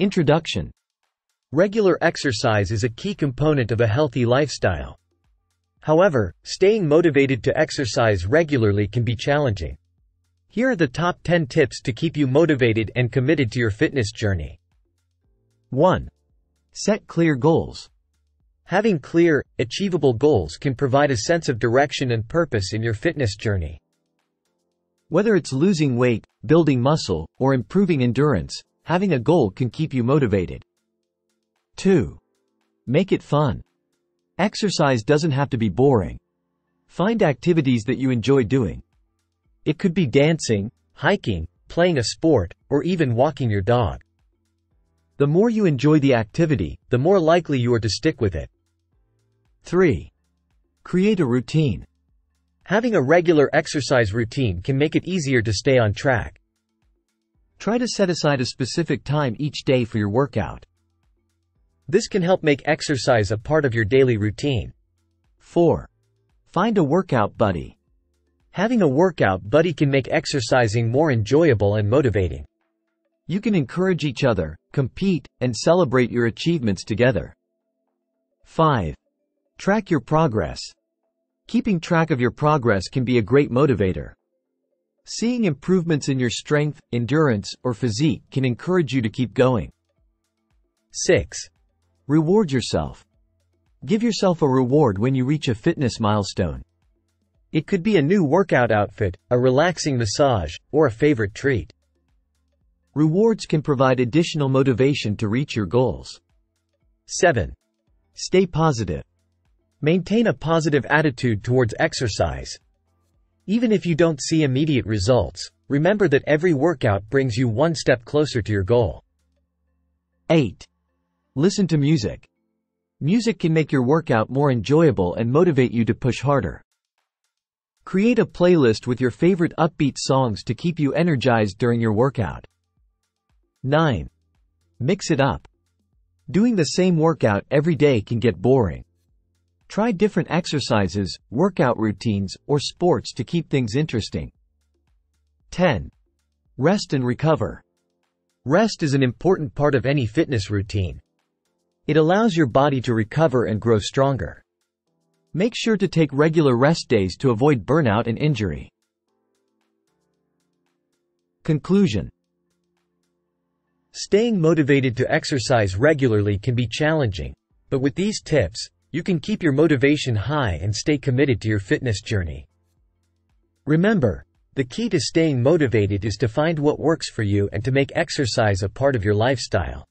Introduction Regular exercise is a key component of a healthy lifestyle. However, staying motivated to exercise regularly can be challenging. Here are the top 10 tips to keep you motivated and committed to your fitness journey. 1. Set clear goals. Having clear, achievable goals can provide a sense of direction and purpose in your fitness journey. Whether it's losing weight, building muscle, or improving endurance, having a goal can keep you motivated. 2. Make it fun. Exercise doesn't have to be boring. Find activities that you enjoy doing. It could be dancing, hiking, playing a sport, or even walking your dog. The more you enjoy the activity, the more likely you are to stick with it. 3. Create a routine. Having a regular exercise routine can make it easier to stay on track. Try to set aside a specific time each day for your workout. This can help make exercise a part of your daily routine. 4. Find a workout buddy. Having a workout buddy can make exercising more enjoyable and motivating. You can encourage each other, compete, and celebrate your achievements together. 5. Track your progress. Keeping track of your progress can be a great motivator. Seeing improvements in your strength, endurance, or physique can encourage you to keep going. 6. Reward yourself. Give yourself a reward when you reach a fitness milestone. It could be a new workout outfit, a relaxing massage, or a favorite treat. Rewards can provide additional motivation to reach your goals. 7. Stay positive. Maintain a positive attitude towards exercise. Even if you don't see immediate results, remember that every workout brings you one step closer to your goal. 8. Listen to music. Music can make your workout more enjoyable and motivate you to push harder. Create a playlist with your favorite upbeat songs to keep you energized during your workout. 9. Mix it up. Doing the same workout every day can get boring. Try different exercises, workout routines, or sports to keep things interesting. 10. Rest and recover. Rest is an important part of any fitness routine. It allows your body to recover and grow stronger. Make sure to take regular rest days to avoid burnout and injury. Conclusion Staying motivated to exercise regularly can be challenging, but with these tips, you can keep your motivation high and stay committed to your fitness journey. Remember, the key to staying motivated is to find what works for you and to make exercise a part of your lifestyle.